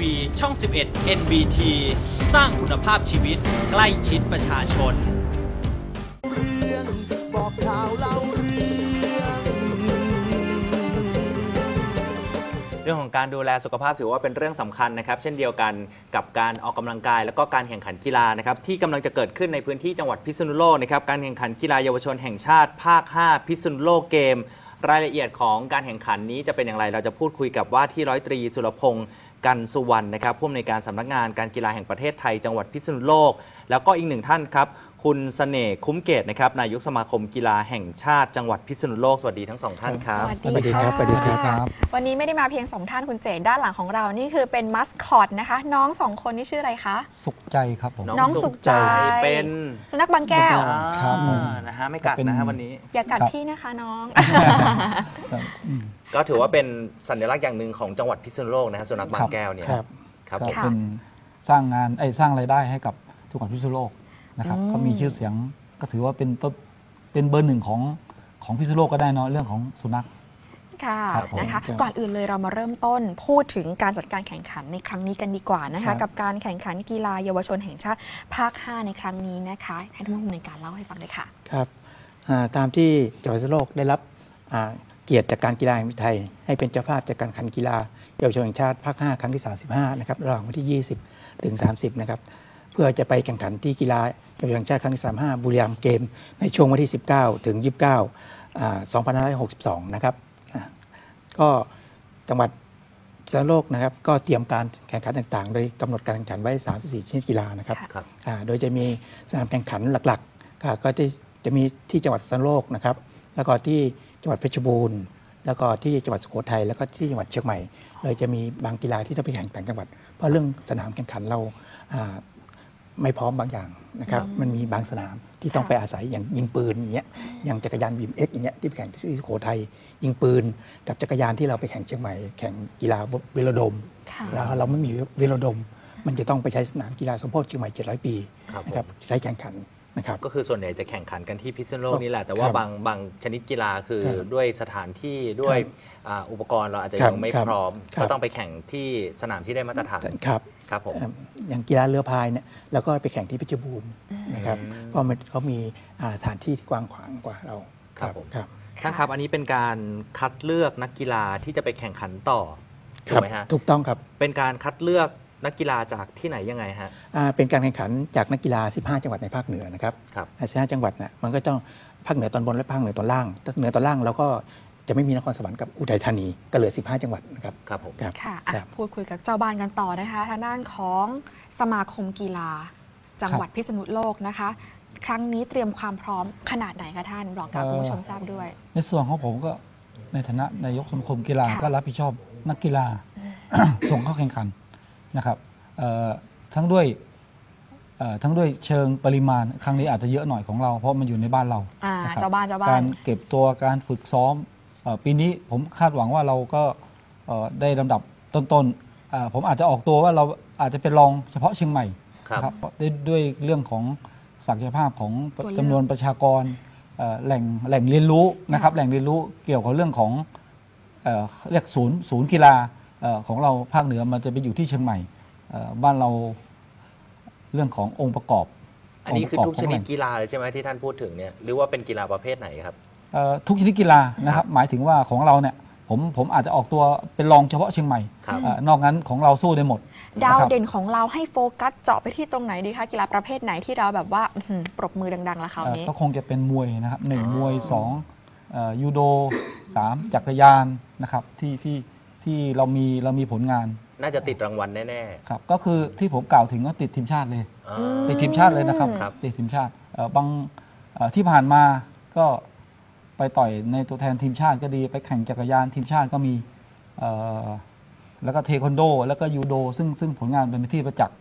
วีช่อง 11 NBT สร้างคุณภาพชีวิตใกล้ชิดประชาชนบอกข่าวเล่าเรื่องเรื่องของการดูแลสุขภาพถือว่าเป็นเรื่องสำคัญนะครับ เช่นเดียวกันกับการออกกำลังกาย แล้วก็การแข่งขันกีฬานะครับที่กำลังจะเกิดขึ้นในพื้นที่จังหวัดพิษณุโลกนะครับการแข่งขันกีฬาเยาวชนแห่งชาติภาค 5 พิษณุโลกเกม รายละเอียดของการแข่งขันนี้จะเป็นอย่างไรเราจะพูดคุยกับว่าที่ร้อยตรีสุรพงศ์ กันสุวรรณนะครับผู้อำนวยการสำนักงานการกีฬาแห่งประเทศไทยจังหวัดพิษณุโลก แล้วก็อีกหนึ่งท่านครับ คุณเสน่ห์คุ้มเกตนะครับนายกสมาคมกีฬาแห่งชาติจังหวัดพิษณุโลกสวัสดีทั้งสองท่านครับ สวัสดีครับสวัสดีครับ วันนี้ไม่ได้มาเพียงสองท่านคุณเจดด้านหลังของเรานี่คือเป็นมัสคอตนะคะ น้องสองคนนี่ชื่ออะไรคะ สุขใจครับผมน้องสุขใจเป็นสุนัขบางแก้วสุนัขครับผมอ่านะฮะไม่กัดเป็นนะฮะวันนี้ อย่ากัดครับพี่นะคะน้องครับอืมก็ถือว่าเป็นสัญลักษณ์อย่างหนึ่งของจังหวัดพิษณุโลกนะฮะสุนัขบางแก้วเนี่ยครับครับก็ผมค่ะเป็นสร้างงานไอ้ยสร้างรายได้ให้กับจังหวัดพิษณุโลก นะครับอืมก็มีชื่อเสียงก็ถือว่าเป็นต้นเป็นเบอร์หนึ่งของของพิษณุโลกก็ได้เนาะเรื่องของสุนัข ค่ะครับผมนะคะครับก่อนอื่นเลยเรามาเริ่มต้นพูดถึงการจัดการแข่งขันในครั้งนี้กันดีกว่านะครัคะ บ กับการแข่งขันกีฬาเยาวชนแห่งชาติภาค 5 ในครั้งนี้นะคะ ให้ท่านผู้อำนวยการเล่าให้ฟังเลยค่ะ ครับอ่าตามที่จังหวัดพิษณุโลกได้รับอ่าเกียรติจากการกีฬาแห่งประเทศไทย ให้เป็นเจ้าภาพจากการแข่งขันกีฬาเยาวชนแห่งชาติภาค 5 ครั้งที่ 35 นะครับระหว่างวันที่ 20 ถึง 30 นะครับเพื่อจะไปแข่งขันที่กีฬาเยาวชนแห่งชาติครั้งที่35 บุรีรัมย์เกม ในช่วงวันที่ 19 ถึง 29อ่า2562 นะครับอ่าก็จังหวัดพิษณุโลกนะครับก็เตรียมการแข่งขันต่างๆ โดยกำหนดการแข่งขันไว้ 34 ชนิดกีฬานะครับค่ะครับอ่าโดยจะมีสนามแข่งขันหลักๆค่ะก็จะจะมีที่จังหวัดสันโลกนะครับ แล้วก็ที่จังหวัดเพชรบูรณ์ แล้วก็ที่จังหวัดสุโขทัย แล้วก็ที่จังหวัดเชียงใหม่ เลยจะมีบางกีฬาที่ต้องไปแข่งต่างจังหวัด เพราะเรื่องสนามแข่งขันเราอ่า ไม่พร้อมบางอย่างนะครับอืมมันมีบางสนามที่ต้องค่ะไปอาศัยอย่างยิงปืนอย่างเงี้ยอย่างจักรยานบีมเอ็กอย่างเงี้ยที่ไปแข่งที่สุโขทัยยิงปืน กับจักรยานที่เราไปแข่งเชียงใหม่แข่งกีฬาเวโลโดมค่ะแล้วเราไม่มีเวโลโดม มันจะต้องไปใช้สนามกีฬาสมโพธิเชียงใหม่ 700 ปีครับนะครับใช้แข่งขันนะครับก็คือส่วนใหญ่จะแข่งขันกันที่พิษณุโลกนี่แหละแต่ว่าครับบางบางชนิดกีฬาคือครับด้วยสถานที่ด้วยครับอ่าอุปกรณ์เราอาจจะครับยังไม่ครับพร้อมครับก็ต้องไปแข่งที่สนามที่ได้มาตรฐานครับ ครับผมเอ่ออย่างกีฬาเรือพายเนี่ยเราก็ไปแข่งที่เพชรบูรณ์นะครับอืมเพราะมันเขามีอ่าสถานที่ที่กว้างขวางกว่าเราครับผมครับท่านครับอันนี้เป็นการคัดเลือกนักกีฬาที่จะไปแข่งขันต่อถูกไหมฮะถูกต้องครับเป็นการคัดเลือกนักกีฬาจากที่ไหนยังไงฮะอ่าเป็นการแข่งขันจากนักกีฬา 15 จังหวัดในภาคเหนือนะครับครับอ่า15จังหวัดน่ะมันก็ต้องภาคเหนือตอนบนและภาคเหนือตอนล่างถ้าเหนือตอนล่างเราก็ จะไม่มีนครสวรรค์กับอุทัยธานีก็เหลือ 15 จังหวัดนะครับครับผมครับ ค่ะอะครับพูดคุยกับเจ้าบ้านกันต่อนะคะ ทางด้านของสมาคมกีฬา จังหวัดพิษณุโลกนะคะ ครั้งนี้เตรียมความพร้อมขนาดไหนคะท่านบอกกับเอ่อ คุณผู้ชมทราบด้วย ในส่วนของผมก็ในฐานะนายกสมาคมกีฬาค่ะ ก็รับผิดชอบนักกีฬา ส่งเข้าแข่งขันนะครับเอ่อทั้งด้วยเอ่อทั้งด้วยเชิงปริมาณครั้งนี้อาจจะเยอะหน่อยของเรา เพราะมันอยู่ในบ้านเราอ่านะครับเจ้าบ้านเจ้าบ้ากานรเก็บตัวการฝึกซ้อมเอ่อ ปีนี้ผมคาดหวังว่าเราก็เอ่อได้ลำดับต้นๆเอ่อผมอาจจะออกตัวว่าเราอาจจะเป็นรองเฉพาะเชียงใหม่ครับนะครับด้วยด้วยเรื่องของศักยภาพของตัวเลือกจำนวนประชากรเอ่อแหล่งแหล่งเรียนรู้นะครับแหล่งเรียนรู้เกี่ยวกับเรื่องของเอ่อเรียกศูนย์ศูนย์กีฬาเอ่อของเราภาคเหนือมันจะไปอยู่ที่เชียงใหม่เอ่อบ้านเราเรื่องขององค์ประกอบ อันนี้คือองทุค์กประชบขงนิแหดล่งกีฬาเลยใช่ไหมที่ท่านพูดถึงเนี่ยหรือว่าเป็นกีฬาประเภทไหนครับเอ่อ ทุกชนิดกีฬานะครับหมายถึงว่าของเราเนี่ยผมผมอาจจะออกตัวเป็นรองเฉพาะเชียงใหม่ครับเอ่อนอกนั้นของเราสู้ได้หมด ดาวนะครับเด่นของเราให้โฟกัสเจาะไปที่ตรงไหนดีคะกีฬาประเภทไหนที่เราแบบว่าอื้อหือปรบมือดังๆละคราวเอ่อนี้ ก็คงจะเป็นมวยนะครับหนึ่งอ๋อมวยสองเอ่อยูโดสามจักรยานนะครับที่ที่ที่เรามีเรามีผลงานน่าจะติดรางวัลแน่ครับก็คือที่ผมกล่าวถึงก็ติดทีมชาติเลย ๆอ่าติดทีมชาติเลยนะครับครับ ติดทีมชาติเอ่อบางเอ่อที่ผ่านมาก็ ไปต่อยในตัวแทนทีมชาติก็ดี ไปแข่งจักรยานทีมชาติก็มีแล้วก็เทควันโด แล้วก็ยูโด ซึ่งซึ่งผลงานเป็นที่ประจักษ์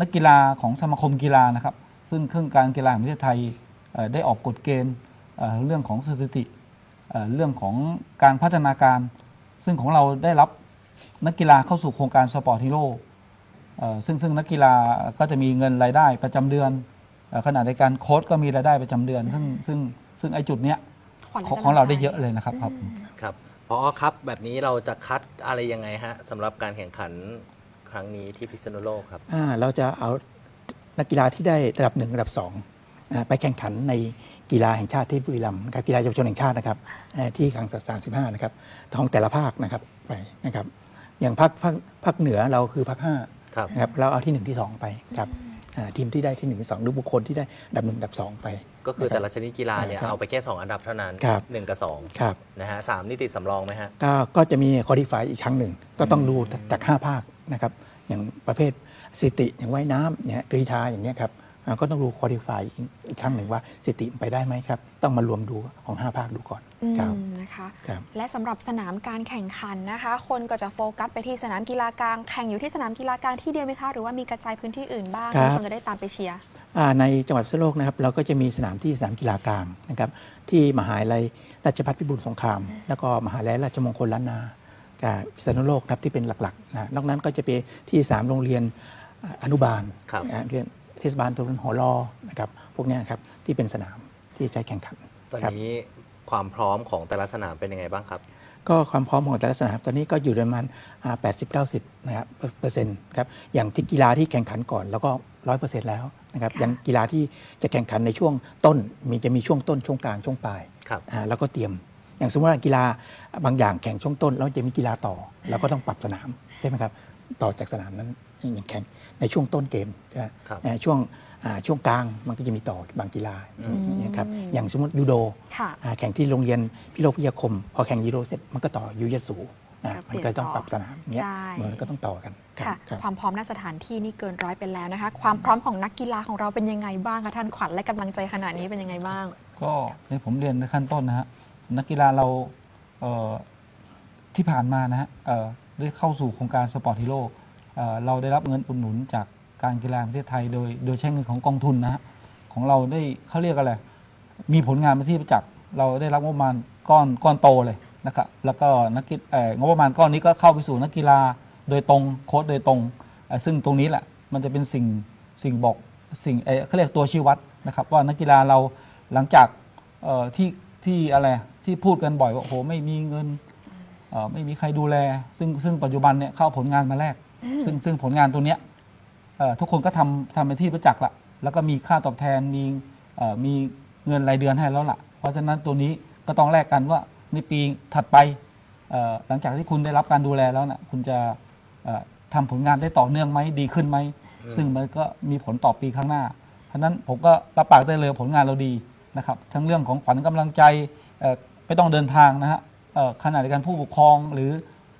นักกีฬาของสมาคมกีฬานะครับ ซึ่งเครื่องการกีฬาแห่งประเทศไทยได้ออกกฎเกณฑ์เรื่องของสถิติเรื่องของการพัฒนาการ ซึ่งของเราได้รับนักกีฬาเข้าสู่โครงการ Sport Heroซึ่งซึ่งนักกีฬาก็จะมีเงินรายได้ประจำเดือนขณะในการโค้ชก็มีรายได้ประจำเดือน ซึ่งซึ่ง ซึ่งไอ้จุดเนี้ยขวัญและของกำลังของเราได้ใจเยอะเลยนะครับครับ ครับพอครับแบบนี้เราจะคัดอะไรยังไงฮะสำหรับการแข่งขันครั้งนี้ที่พิษณุโลกครับ อ่าเราจะเอานักกีฬาที่ได้ระดับหนึ่งระดับสองอ่าไปแข่งขันในกีฬาแห่งชาติที่บุรีรัมย์นะครับกีฬาเยาวชนแห่งชาตินะครับอ่าที่คลังสามสิบห้านะครับของแต่ละภาคนะครับไปนะครับ อย่างภาคภาคภาคเหนือเราคือภาคห้าครับ นะครับเราเอาที่หนึ่งที่สองไปครับอ่า ทีมที่ได้ที่หนึ่งที่สองหรือบุคคลที่ได้อันดับหนึ่งอันดับสองไป ก็คือแต่ละชนิดกีฬาเนี่ยครับเอาไปแค่ 2 อันดับเท่านั้น ครับหนึ่งกับสองครับ นะฮะสามนี่ติดสำรองไหมฮะ ก็ก็จะมีคอ d ิฟายอีกครั้งหนึ่ง ก็ต้องดูจาก 5 ภาคนะครับ อย่างประเภทสถิติอย่างว่ายน้ำเนี่ยกรีฑาอย่างเนี้ยครับอ่า ก็ต้องดูคอ d ิฟายอีกครั้งหนึ่งว่าสถิติไปได้ไหมครับ ต้องมารวมดูของ 5 ภาคดูก่อนอืมครับนะคะครับและสำหรับสนามการแข่งขันนะคะ คนก็จะโฟกัสไปที่สนามกีฬากลางแข่งอยู่ที่สนามกีฬากลางที่เดียวไหมคะหรือว่ามีกระจายพื้นที่อื่นบ้างครับท่านผู้ชมจะได้ตามไปเชียร์อ่าในจังหวัดพิษณุโลกนะครับเราก็จะมีสนามที่สนามกีฬากลางนะครับที่มหาลัยราชภัฏพิบูลสงคราม แล้วก็มหาลัยราชมงคลล้านนากับพิษณุโลกนะครับที่เป็นหลักๆนะนอกนั้นก็จะเป็นที่สามโรงเรียนอ่าอนุบาลครับอ่าเรียน เทศบาลตำบลหัวลอนะครับพวกเนี้ยครับที่เป็นสนามที่ใช้แข่งขันตอนครับนี้ความพร้อมของแต่ละสนามเป็นยังไงบ้างครับ ก็ความพร้อมของแต่ละสนามตอนนี้ก็อยู่ประมาณแปดสิบเก้าสิบนะครับเปอร์เซ็นต์ครับอย่างที่กีฬาที่แข่งขันก่อนแล้วก็ร้อยเปอร์เซ็นต์แล้วนะครับค่ะอย่างกีฬาที่จะแข่งขันในช่วงต้นมีจะมีช่วงต้นช่วงกลางช่วงปลายครับอ่าแล้วก็เตรียม อย่างสมมติว่ากีฬาบางอย่างแข่งช่วงต้น แล้วจะมีกีฬาต่อเราก็ต้องปรับสนามใช่ไหมครับต่อจากสนามนั้น อย่างแข่งในช่วงต้นเกมใช่ไหมครับอ่าช่วงอ่าช่วงกลางมันก็จะมีต่อบางกีฬาอืมอย่างเงี้ยครับอย่างสมมติยูโดค่ะอ่าแข่งที่โรงเรียนพิโรพิทยาคม พอแข่งยูโรเสร็จมันก็ต่อยูยสูอ่าก็เปลี่มันยนก็ต้องต่อปรับสนามเนี้ยใช่มันก็ต้องต่อกันรับค่ะครับความพร้อมณสถานที่นี่เกินร้อยไปแล้วนะคะ ความพร้อมของนักกีฬาของเราเป็นยังไงบ้างคะท่านขวัญและกำลังใจขนาดนี้เป็นยังไงบ้าง ก็ในผมเรียนในขั้นต้นนะฮะนักกีฬาเราเอ่อที่ผ่านมานะฮะเอ่อได้เข้าสู่โครงการ Sport Hero เราได้รับเงินอุดหนุนจากการกีฬาประเทศไทยโดยโดยใช้เงินของกองทุนนะฮะของเราได้เขาเรียกอะไร มีผลงานเป็นที่ประจักษ์เราได้รับงบประมาณก้อนก้อนโตเลยนะครับแล้วก็นักกีเอ่องบประมาณก้อนนี้ก็เข้าไปสู่นักกีฬาโดยตรงโค้ชโดยตรง ซึ่งตรงนี้แหละมันจะเป็นสิ่งสิ่งบอกสิ่งเออเขาเรียกตัวชี้วัดนะครับว่านักกีฬาเราหลังจากที่ที่อะไรที่พูดกันบ่อยว่าโอ้โหไม่มีเงินไม่มีใครดูแล ซึ่งซึ่งปัจจุบันเนี่ยเข้าผลงานมาแรก ซึ่งซึ่งผลงานตัวเนี้ยเอ่อทุกคนก็ทำทำเป็นที่ประจักษ์ละแล้วก็มีค่าตอบแทนมีเอ่อมีเงินรายเดือนให้แล้วล่ะ เพราะฉะนั้นตัวนี้ก็ต้องแลกกันว่าในปีถัดไปเอ่อหลังจากที่คุณได้รับการดูแลแล้วนะคุณจะเอ่อทำผลงานได้ต่อเนื่องไหมดีขึ้นไหม ซึ่งมันก็มีผลต่อปีข้างหน้า เพราะฉะนั้นผมก็รับปากได้เลยผลงานเราดีนะครับ ทั้งเรื่องของขวัญกำลังใจเอ่อไม่ต้องเดินทางนะฮะเอ่อขณะเดียวกันผู้ปกครองหรือ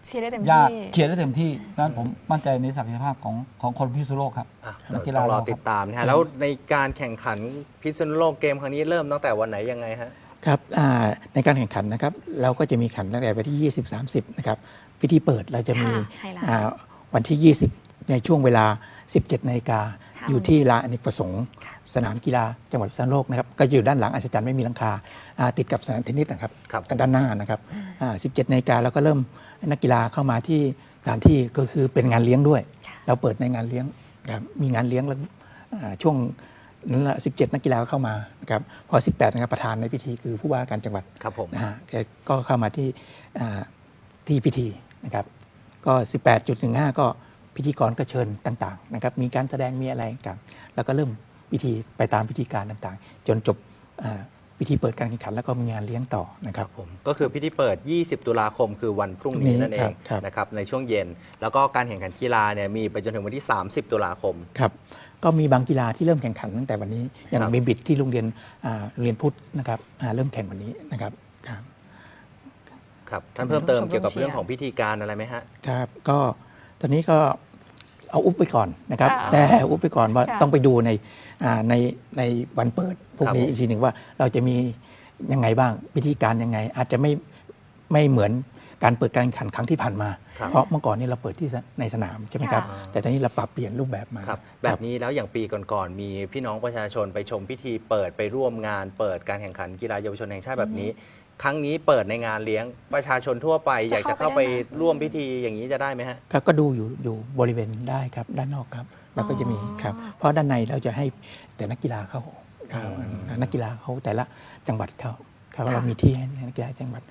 เชียร์ได้เต็มญาติที่ เชียร์ได้เต็มที่ดังนั้นผมมั่นใจในศักยภาพของของคนพิษณุโลกครับ อะนักกีเดี๋ยวฬาต้องรอเราครับ ติดตามนะฮะแล้วในการแข่งขันพิษณุโลกเกมครั้งนี้เริ่มตั้งแต่วันไหนยังไงฮะ ครับอ่าในการแข่งขันนะครับ เราก็จะมีขันตั้งแต่วันที่ 20 30 นะครับ พิธีเปิดเราจะมีค่ะไฮไลท์ อ่าวันที่ 20 ในช่วงเวลา 17 นาฬิกาค่ะ อยู่ที่ลานอเนกประสงค์ สนามกีฬาจังหวัดพิษณุโลกนะครับก็อยู่ด้านหลังอัศจรรย์ไม่มีหลังคาอ่าติดกับสนามเทนนิสนะครับครับกันด้านหน้านะครับอ่า17นาฬิกาเราก็เริ่มให้นักกีฬาเข้ามาที่สถานที่ก็คือเป็นงานเลี้ยงด้วย เราเปิดในงานเลี้ยงครับมีงานเลี้ยงแล้วอ่าช่วงนั้นละ17 นักกีฬาก็เข้ามานะครับพอ 18นะครับประธานในพิธีคือผู้ว่าการจังหวัด ครับผม นะฮะแกก็เข้ามาที่อ่าที่พิธีนะครับ ก็ 18.15 ก็ พิธีกรก็เชิญต่างๆนะครับมีการแสดงมีอะไรต่างแล้วก็เริ่มพิธีไปตามพิธีการต่างๆ จนจบอ่าพิธีเปิดการแข่งขันแล้วก็มีงานเลี้ยงต่อนะคครัรับบผมก็คือพิธีเปิด 20 ตุลาคมคือวันพรุ่งนี้นี่นั่นเอครังบครับนะครับในช่วงเย็น แล้วก็การแข่งขันกีฬาเนี่ยมีไปจนถึงวันที่ 30 ตุลาคมครับก็มีบางกีฬาที่เริ่มแข่งขันตั้งแต่วันนี้อย่างครับบิบิดที่โรงเรียนอ่าโรงเรียนพุทธนะครับอ่าเริ่มแข่งวันนี้นะครับครับครับท่านเพิ่มเติมชมรมเกี่ยวกับเชียร์เรื่องของพิธีการอะไรไหมฮะครับก็ตอนนี้ก็ เอาอุบไปก่อนนะครับอ่าแต่อุบไปก่อนว่าค่ะต้องไปดูในอ่าในในวันเปิดพวกนี้ครับผมอีกทีหนึ่งว่าเราจะมียังไงบ้างวิธีการยังไง อาจจะไม่ไม่เหมือนการเปิดการแข่งขันครั้งที่ผ่านมาครับเพราะเมื่อก่อนนี่เราเปิดที่สในสนามใช่ไหมครับค่ะแต่ตอนนี้เราปรับเปลี่ยนรูปแบบมาครับแบบนี้แล้วอย่างปีก่อนๆมีพี่น้องประชาชนไปชมพิธีเปิดไปร่วมงานเปิดการแข่งขันกีฬาเยาวชนแห่งชาติแบบนี้ ครั้งนี้เปิดในงานเลี้ยงประชาชนทั่วไป จะอยากจะเข้าเข้าไปไปได้ไหม ร่วมพิธีอย่างนี้จะได้ไหมฮะ ครับก็ดูอยู่อยู่บริเวณได้ครับด้านนอกครับ แล้วก็จะมีครับ เพราะด้านในเราจะให้แต่นักกีฬาเข้าครับอืม นักกีฬาเขาแต่ละจังหวัดเขาครับค่ะ เรามีที่ให้นักกีฬาจังหวัด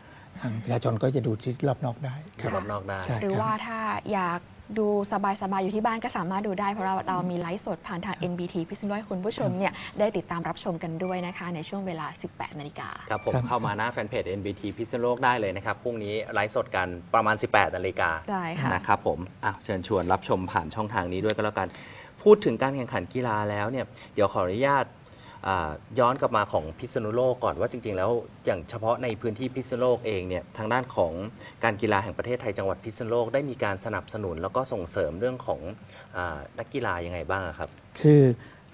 ทางประชาชนก็จะดูที่รอบนอกได้ครับ รอบนอกได้ ใช่ หรือครับว่าถ้าอยากดูสบายๆ อยู่ที่บ้านก็สามารถดูได้เพราะเราเรามีไลฟ์สดผ่านทาง NBT พิษณุโลกให้คุณผู้ชมเนี่ยได้ติดตามรับชมกันด้วยนะคะ ในช่วงเวลา 18 นาฬิกา ครับผมครับ เข้ามาหน้าแฟนเพจ NBT พิษณุโลกได้เลยนะครับ พรุ่งนี้ไลฟ์สดกันประมาณ 18 นาฬิกาได้ค่ะ นะครับผมอะเชิญชวนรับชมผ่านช่องทางนี้ด้วยก็แล้วกัน พูดถึงการแข่งขันกีฬาแล้วเนี่ย เดี๋ยวขออนุญาตอ่า ย้อนกลับมาของพิษณุโลกก่อนว่าจริง ๆ แล้วอย่างเฉพาะในพื้นที่พิษณุโลกเองเนี่ยทางด้านของการกีฬาแห่งประเทศไทยจังหวัดพิษณุโลกได้มีการสนับสนุนแล้วก็ส่งเสริมเรื่องของอานักกีฬายังไงบ้างอะครับ คือ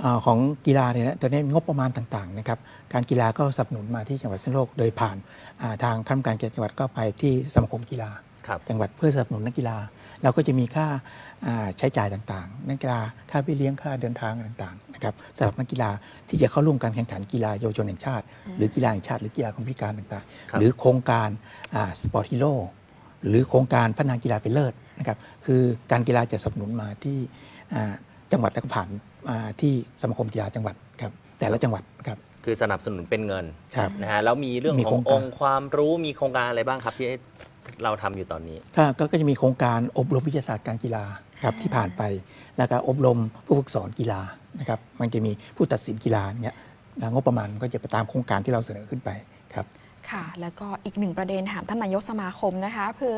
อาของกีฬาเนี่ยนะตอนนี้งบประมาณต่างๆนะครับการกีฬาก็สนับสนุนมาที่จังหวัดพิษณุโลกโดยผ่านอ่าทางคณะกรรมการกีฬาจังหวัดก็ไปที่สมาคมกีฬาครับจังหวัดเพื่อสนับสนุนนักกีฬา เราก็จะมีค่าอ่าใช้จ่ายต่างๆ นักกีฬาค่าพี่เลี้ยงค่าเดินทางต่างๆนะครับสำหรับนักกีฬาที่จะเข้าร่วมการแข่งขันกีฬาเยาวชนแห่งชาติ หรือกีฬาแห่งชาติหรือกีฬาคนพิการต่างครับๆหรือโครงการ Sport Hero หรือโครงการพัฒนากีฬาเป็นเลิศนะครับคือการกีฬาจะสนับสนุนมาที่อ่าจังหวัดและก็ผ่านอ่าที่สมาคมกีฬาจังหวัดครับแต่ละจังหวัดครับคือสนับสนุนเป็นเงินครับนะฮะแล้วมีเรื่องมีขอโครงงการองค์ความรู้มีโครงการอะไรบ้างครับที่ เราทำอยู่ตอนนี้ก็ก็ก็จะมีโครงการอบรมวิทยาศาสตร์การกีฬาครับที่ผ่านไปแล้วก็อบรมผู้ฝึกสอนกีฬานะครับมันจะมีผู้ตัดสินกีฬาเนี่ยงบประมาณก็จะไปตามโครงการที่เราเสนอขึ้นไปครับ ค่ะ แล้วก็อีกหนึ่งประเด็นถามท่านนายกสมาคมนะคะเพื่อ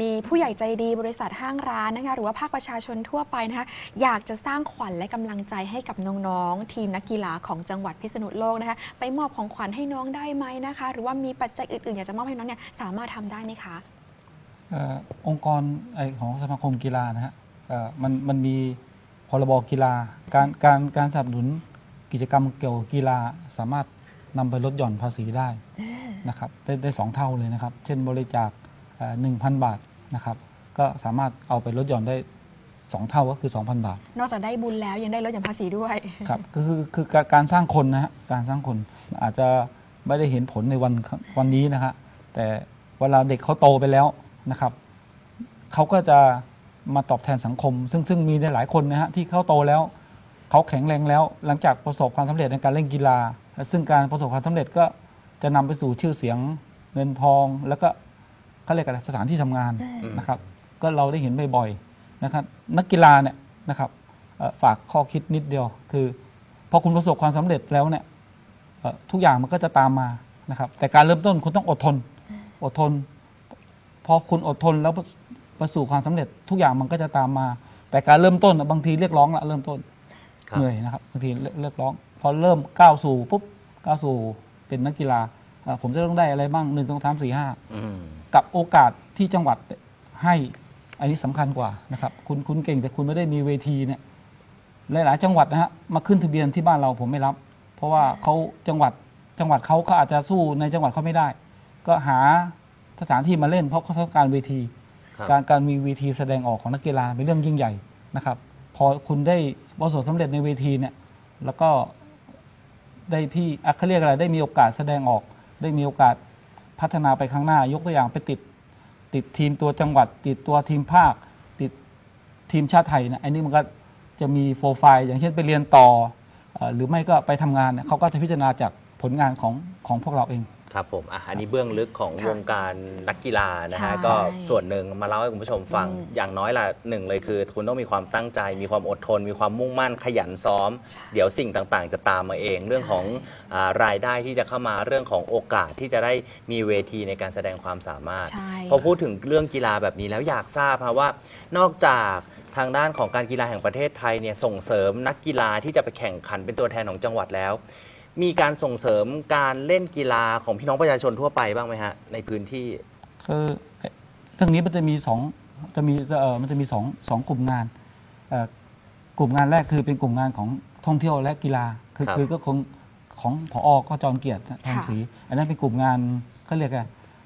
มีผู้ใหญ่ใจดีบริษัทห้างร้านนะคะหรือว่าภาคประชาชนทั่วไปนะคะอยากจะสร้างขวัญและกำลังใจให้กับน้องๆ ทีมนักกีฬาของจังหวัดพิษณุโลกนะคะไปมอบของขวัญให้น้องได้ไหมนะคะ หรือว่ามีปัจจัยอื่นๆ อยากจะมอบให้น้องเนี่ยสามารถทำได้ไหมคะเอ่อองค์กรไอของสมาคมกีฬานะฮะเอ่อมันมันมีพรบกีฬา การการการสนับสนุนกิจกรรมเกี่ยวกับกีฬาสามารถนำไปลดหย่อนภาษีได้ นะครับได้ได้สองเท่าเลยนะครับ เช่นบริจาคหนึ่งพันบาทนะครับ ก็สามารถเอาไปลดหย่อนได้สองเท่าก็คือ 2,000 บาท นอกจากได้บุญแล้วยังได้ลดหย่อนภาษีด้วยครับก็คือคือการการสร้างคนนะฮะการสร้างคนอาจจะไม่ได้เห็นผลในวันวันนี้นะฮะแต่เวลาเด็กเขาโตไปแล้วนะครับเขาก็จะมาตอบแทนสังคม ซึ่งซึ่งมีในหลายคนนะฮะที่เขาโตแล้วเขาแข็งแรงแล้ว หลังจากประสบความสำเร็จในการเล่นกีฬา ซึ่งการประสบความสำเร็จก็ จะนำไปสู่ชื่อเสียงเงินทอง แล้วก็เขาเรียกอะไรสถานที่ทำงานอืม นะครับ ก็เราได้เห็นบ่อยๆนะครับ นักกีฬาเนี่ยนะครับเอ่อฝากข้อคิดนิดเดียว คือพอคุณประสบความสำเร็จแล้วเนี่ยเอ่อทุกอย่างมันก็จะตามมานะครับ แต่การเริ่มต้นคุณต้องอดทน อดทน พอคุณอดทนแล้วประประสู่ความสำเร็จทุกอย่างมันก็จะตามมา แต่การเริ่มต้นน่ะบางทีเรียกร้องละเริ่มต้น ครับ เหนื่อยนะครับบางทีเรียกเรียกร้อง พอเริ่มก้าวสู่ปุ๊บก้าวสู่ เป็นนักกีฬาเอ่อผมจะต้องได้อะไรบ้างหนึ่งสองสามสี่ห้า อืม กับโอกาสที่จังหวัดให้อันนี้สำคัญกว่านะครับ คุณคุณเก่งแต่คุณไม่ได้มีเวทีเนี่ยหลายๆจังหวัดนะฮะมาขึ้นทะเบียนที่บ้านเราผมไม่รับ เพราะว่าเขาจังหวัดจังหวัดเขาเขาอาจจะสู้ในจังหวัดเขาไม่ได้ ก็หาสถานที่มาเล่น เพราะเขาต้องการเวที ครับ การการมีเวทีแสดงออกของนักกีฬาเป็นเรื่องยิ่งใหญ่นะครับ พอคุณได้ประสบสำเร็จในเวทีเนี่ยแล้วก็ ได้พี่อะเขาเรียกอะไรได้มีโอกาสแสดงออก ได้มีโอกาสพัฒนาไปข้างหน้ายกตัวอย่างไปติด ติดทีมตัวจังหวัด ติดตัวทีมภาค ติดทีมชาติไทยนะไอ้นี่มันก็จะมีโปรไฟล์อย่างเช่นไปเรียนต่อเอ่อหรือไม่ก็ไปทำงานเนี่ยเขาก็จะพิจารณาจากผลงานของของพวกเราเอง ครับผมอะอันนี้เบื้องลึกของค่ะวงการนักกีฬานะใช่ฮะก็ส่วนหนึ่งมาเล่าให้คุณผู้ชมฟัง อืมอย่างน้อยละหนึ่งเลยคือคุณต้องมีความตั้งใจ มีความอดทน มีความมุ่งมั่นขยันซ้อม ใช่เดี๋ยวสิ่งต่างๆ จะตามมาเอง เรื่องของอารายได้ที่จะเข้ามาเรื่องของโอกาสที่จะได้มีเวทีในการแสดงความสามารถ ใช่พอพูดถึงเรื่องกีฬาแบบนี้แล้วอยากทราบครับว่า นอกจากทางด้านของการกีฬาแห่งประเทศไทยเนี่ยส่งเสริมนักกีฬาที่จะไปแข่งขันเป็นตัวแทนของจังหวัดแล้ว มีการส่งเสริมการเล่นกีฬาของพี่น้องประชาชนทั่วไปบ้างไหมฮะ ในพื้นที่ คือเรื่องนี้มันจะมีสองจะมีเออมันจะมีสองสองกลุ่มงานเอ่อกลุ่มงานแรกคือเป็นกลุ่มงานของท่องเที่ยวและกีฬา คือครับ คือก็คงของผอก็จรเกียรติทองศรีอันนั้นเป็นกลุ่มงานเขาเรียกอะไร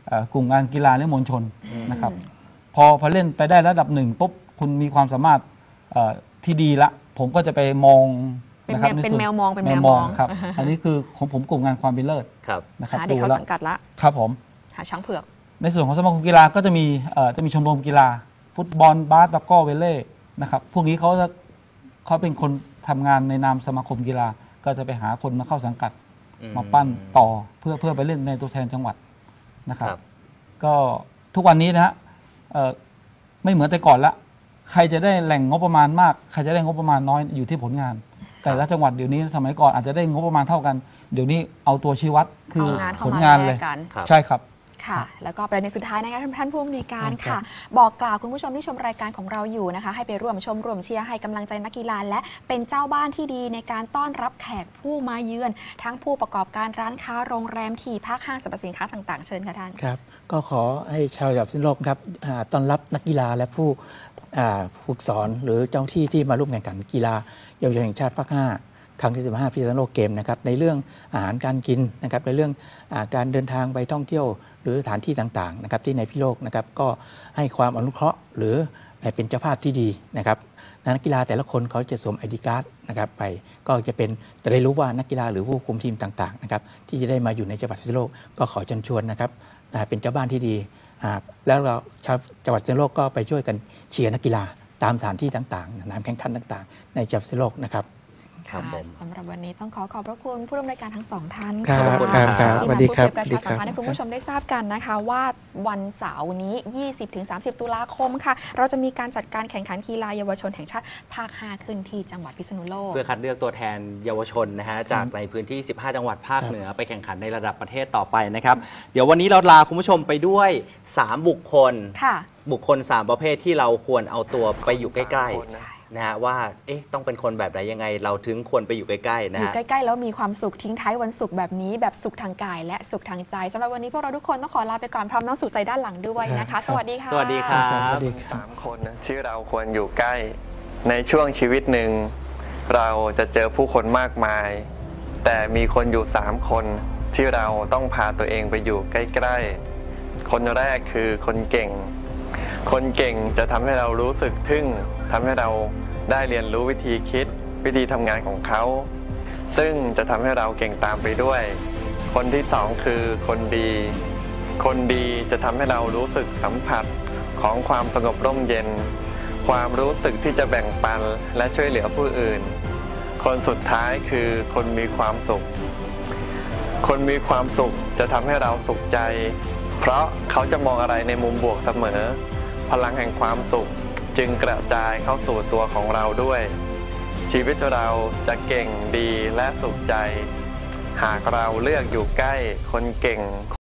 เอ่อกลุ่มงานกีฬาและมวลชนนะครับ พอพอเล่นไปได้ระดับหนึ่งปุ๊บคุณมีความสามารถเอ่อที่ดีละ ผมก็จะไปมอง เป็นนะครับแมวในเป็นส่วแมวมองเป็นแมแมววมมอองงครับอันนี้คือของผมกลุ่มงานความเป็นเลิศครับ นะครับหาเด็กดูเข้าแล้วสังกัดละครับผม หาช้างเผือก ในส่วนของสมาคมกีฬาก็จะมีเอ่อจะมีชมรมกีฬา ฟุตบอลบาสตะกร้อเวลเล่นะครับพวกนี้เขาจะเขาเป็นคนทำงานในนามสมาคมกีฬาก็จะไปหาคนมาเข้าสังกัดอืมมาปั้นต่อเพื่อเพื่อไปเล่นในตัวแทนจังหวัดนะครับครับ ก็ทุกวันนี้นะฮะเอ่อไม่เหมือนแต่ก่อนละ ใครจะได้แหล่งงบประมาณมาก ใครจะได้งบประมาณน้อยอยู่ที่ผลงาน แต่ละจังหวัดเดี๋ยวนี้สมัยก่อนอาจจะได้งบประมาณเท่ากัน เดี๋ยวนี้เอาตัวชี้วัดคือเอางานเข้าผลมางานแลเลยกกัน ครับ ใช่ครับ ค่ะ แล้วก็ประเด็นสุดท้ายนะคะท่านท่านผู้อำนวยการครัค่ะบบอกกล่าวคุณผู้ชมที่ชมรายการของเราอยู่นะคะ ให้ไปร่วมชมร่วมเชียร์ให้กำลังใจนักกีฬาและเป็นเจ้าบ้านที่ดีในการต้อนรับแขกผู้มาเยือน ทั้งผู้ประกอบการร้านค้าโรงแรมที่พักห้างสรรพสินค้าต่างๆ เชิญค่ะท่าน ครับก็ขอให้ชาวจังหวัดพิษณุโลกครับอ่าต้อนรับนักกีฬาและผู้อ่า ฝึกสอนหรือเจ้าที่ที่มาร่วมแข่งขันกีฬาเยาวชนแห่งชาติภาค 5 ครั้งที่ 15 พิษณุโลกเกมนะครับในเรื่องอาหารการกินนะครับในเรื่องอาการเดินทางไปท่องเที่ยว หรือสถานที่ต่างๆนะครับที่ในพิโลกนะครับก็ให้ความอนุเคราะห์ หรือเป็นเจ้าภาพที่ดีนะครับนักกีฬาแต่ละคนเขาจะสวมไอดีการ์ดนะครับไปก็จะเป็นจะได้รู้ว่านักกีฬาหรือผู้คุมทีมต่างๆนะครับที่จะได้มาอยู่ในจังหวัดพิษณุโลกก็ขอเชิญชวนนะครับอ่เป็นเจ้าบ้านที่ดี แล้วเราชาวจังหวัดพิโลกก็ไปช่วยกันเชียร์นักกีฬาตามสถานที่ต่างๆสนามแข่งขันต่างๆในจังหวัดพิษณุโลกนะครับ ครับผมสำหรับวันนี้ต้องขอขอบพระคุณผู้ร่วมรายการทั้งสองท่านครับะครับครับที่สวัมาสดีพูดครับคุยประชาสัมพันธ์ให้คุณผู้ชมได้ทราบกันนะคะ ว่าวันเสาร์นี้ 20-30 ตุลาคมค่ะ เราจะมีการจัดการแข่งขันกีฬาเยาวชนแห่งชาติภาค 5 ขึ้นที่จังหวัดพิษณุโลก เพื่อคัดเลือกตัวแทนเยาวชนนะฮะจากในพื้นที่ 15 จังหวัดภาคครับเหนือไปแข่งขันในระดับประเทศต่อไปนะครับ เดี๋ยววันนี้เราลาคุณผู้ชมไปด้วย 3 บุคคล ค่ะ บุคคล 3 ประเภทที่เราควรเอาตัวไปอยู่ใกล้สามคนนะๆ นะฮะว่าเอ๊ะต้องเป็นคนแบบไหนยังไง เราถึงควรไปอยู่ใกล้ๆนะอยู่ฮะ ใกล้ๆ แล้วมีความสุขทิ้งท้ายวันศุกร์แบบนี้แบบสุขทางกายและสุขทางใจสำหรับวันนี้พวกเราทุกคนต้องขอลาไปก่อนพร้อมน้องสุขใจด้านหลังด้วยนะคะ สวัสดีค่ะ สวัสดีครับสวัสดีครับ สามคนนะที่เราควรอยู่ใกล้ในช่วงชีวิตหนึ่ง เราจะเจอผู้คนมากมาย แต่มีคนอยู่สามคนที่เราต้องพาตัวเองไปอยู่ใกล้ๆ คนแรกคือคนเก่ง คนเก่งจะทำให้เรารู้สึกทึ่งทำให้เรา ได้เรียนรู้วิธีคิด วิธีทำงานของเขา ซึ่งจะทำให้เราเก่งตามไปด้วย คนที่สองคือคนดี คนดีจะทำให้เรารู้สึกสัมผัสของความสงบร่มเย็น ความรู้สึกที่จะแบ่งปันและช่วยเหลือผู้อื่น คนสุดท้ายคือคนมีความสุข คนมีความสุขจะทำให้เราสุขใจ เพราะเขาจะมองอะไรในมุมบวกเสมอ พลังแห่งความสุข จึงกระจายเข้าสู่ตัวของเราด้วย ชีวิตเราจะเก่งดีและสุขใจ หากเราเลือกอยู่ใกล้คนเก่ง